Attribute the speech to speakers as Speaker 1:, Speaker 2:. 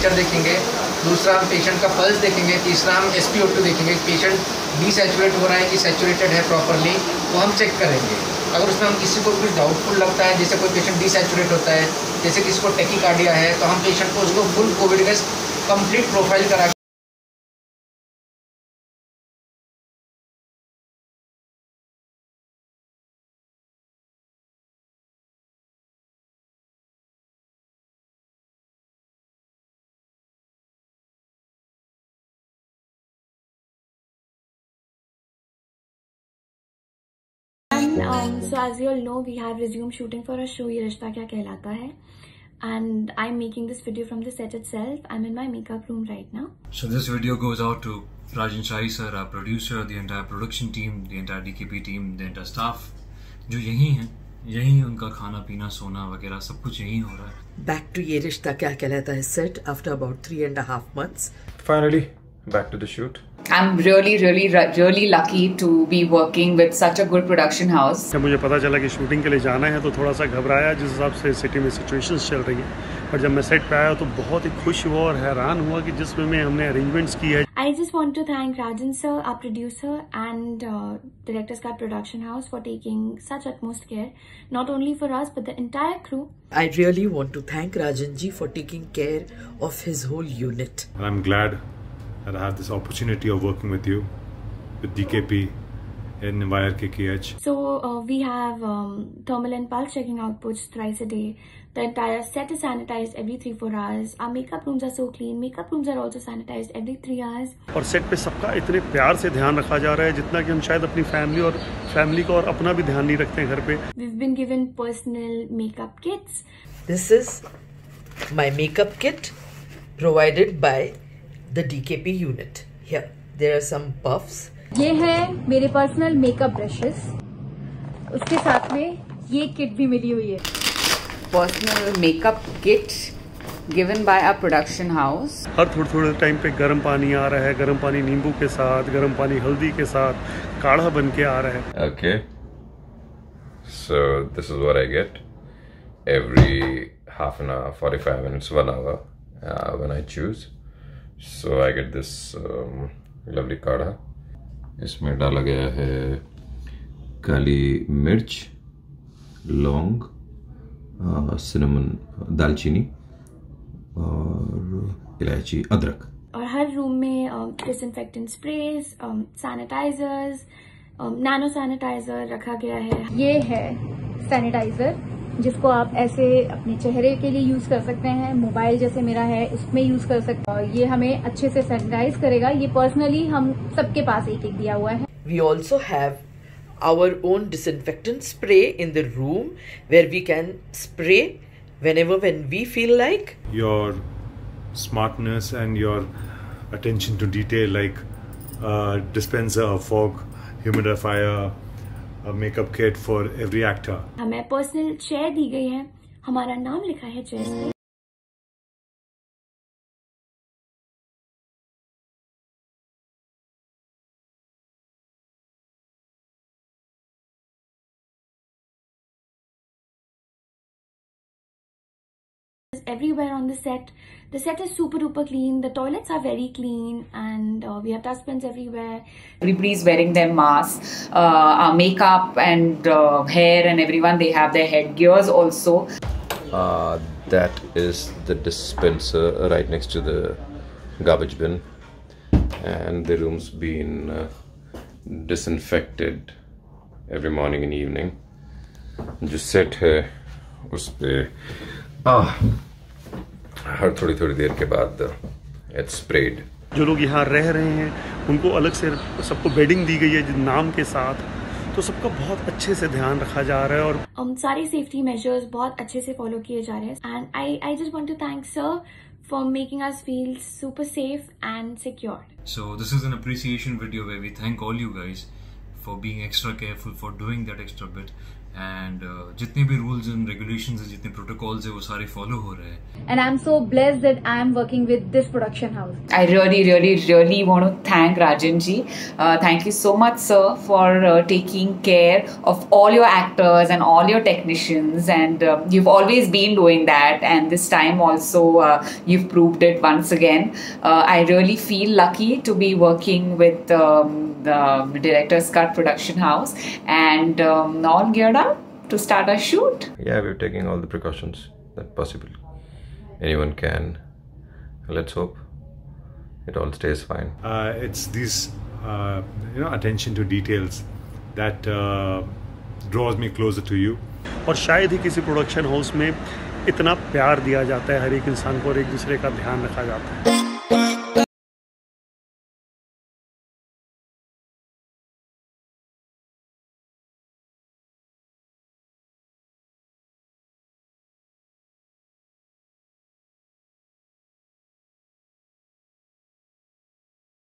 Speaker 1: Temperature देखेंगे, दूसरा हम पेशेंट का पल्स देखेंगे, तीसरा हम एस पी देखेंगे, पेशेंट डिसेचुरेट हो रहा है कि सेचुरेटेड है प्रॉपरली वो हम चेक करेंगे। अगर उसमें हम किसी को कुछ डाउटफुल लगता है, जैसे कोई पेशेंट डिसेचुरेट होता है, जैसे किसी को टेकिकार्डिया है तो हम पेशेंट को उसको फुल कोविड का कंप्लीट प्रोफ़ाइल करा
Speaker 2: Um, so as you all know, we have resumed shooting for our show Ye Rishta Kya Kehlata Hai. And I'm making this video from the set itself. I'm in my makeup room right now.
Speaker 3: So this video goes out to Rajan Shahi sir, our producer, the entire production team, the entire DKP team, the entire staff, जो यही हैं यही उनका खाना पीना सोना वगैरह सब कुछ यही हो रहा है
Speaker 4: Back to Ye Rishta Kya Kehlata Hai set after about three and a half months.
Speaker 5: Finally, back to the shoot.
Speaker 6: I'm really, really, really lucky to be working with such a good production house.
Speaker 7: जब मुझे पता चला कि shooting के लिए जाना है तो थोड़ा सा घबराया जिस हिसाब से सिटी में सिचुएशंस चल रही हैं पर जब मैं सेट पे आया तो बहुत ही खुश हुआ और हैरान हुआ कि जिस में हमने अरेंजमेंट्स की है
Speaker 2: I just want to thank Rajan sir, our producer, and uh, Director's Cut Production House for taking such utmost care, not only for us but the entire crew.
Speaker 4: I really want to thank Rajanji for taking care of his whole unit.
Speaker 5: And I'm glad that I have this opportunity of working with you, with DKP in YRKKH.
Speaker 2: So uh, we have um, thermal and pulse checking outputs thrice a day. The entire set is sanitized every three four hours. Our makeup rooms are so clean. Makeup rooms are also sanitized every three hours.
Speaker 7: और set पे सबका इतने प्यार से ध्यान रखा जा रहा है जितना कि हम शायद अपनी फैमिली और फैमिली का और अपना भी ध्यान नहीं रखते हैं घर पे
Speaker 2: We've been given personal makeup kits.
Speaker 4: This is my makeup kit provided by the DKP unit. Here, there are some puffs.
Speaker 8: ये है मेरे पर्सनल मेकअप ब्रशेस उसके साथ में ये किट भी मिली हुई है।
Speaker 6: Personal makeup kit given by a production house
Speaker 7: हर थोड़े थोड़े टाइम पे गर्म पानी आ रहा है गर्म पानी नींबू के साथ गर्म पानी हल्दी के साथ काढ़ा बन के आ रहा है।
Speaker 9: So I get this um, lovely काढ़ा इसमें डाला गया है काली मिर्च लौंग सिनेमन दालचीनी और इलायची अदरक
Speaker 2: और हर रूम में disinfectant sprays sanitisers nano sanitiser रखा गया है।
Speaker 8: ये है सैनिटाइजर जिसको आप ऐसे अपने चेहरे के लिए यूज़ कर सकते हैं मोबाइल जैसे मेरा है उसमें यूज़ कर सकते हैं। ये हमें अच्छे से सैनिटाइज करेगा। ये पर्सनली हम सबके पास एक एक दिया हुआ है।
Speaker 4: We also have our own this spray in the room where we can spray whenever when we feel like
Speaker 5: your smartness and your attention to detail like dispenser fog humidifier a kit for every actor
Speaker 2: हमें personal chair दी गई है। हमारा नाम लिखा है chair पे everywhere on the set the set is super duper clean the toilets are very clean and uh, we have dustbins everywhere
Speaker 6: Everybody's wearing their masks, uh, our makeup and uh, hair and everyone, they have their headgears also.
Speaker 9: Uh, that is the dispenser right next to the garbage bin, and the room's been uh, disinfected every morning and evening. जो set है उस पे आह, हर थोड़ी थोड़ी देर के बाद it's spread
Speaker 7: जो लोग यहाँ रह रहे हैं उनको अलग से सबको बेडिंग दी गई है नाम के साथ तो सबका बहुत अच्छे से ध्यान रखा जा रहा है और
Speaker 2: um, सारे सेफ्टी मेजर्स बहुत अच्छे से फॉलो किए जा रहे हैं। And I I just want to thank sir for making us feel super safe and secure
Speaker 3: So this is an appreciation video where we thank all you guys for being extra careful, for doing that extra bit, and uh, जितने भी rules and regulations हैं जितने protocols हैं वो सारे follow हो रहे हैं
Speaker 8: and I'm so blessed that I'm working with this production house.
Speaker 6: I really, really, really want to thank Rajanji. Uh, thank you so much, sir, for uh, taking care of all your actors and all your technicians. And uh, you've always been doing that, and this time also uh, you've proved it once again. Uh, I really feel lucky to be working with um, the Director's Cut Production House and um, all geared up to start our shoot.
Speaker 9: Yeah, we're taking all the precautions that possible. Anyone can. Let's hope it all stays fine.
Speaker 5: Uh, it's these, uh, you know, attention to details that uh, draws me closer to you.
Speaker 7: और शायद ही किसी production house में इतना प्यार दिया जाता है हर एक इंसान को और एक दूसरे का ध्यान रखा जाता है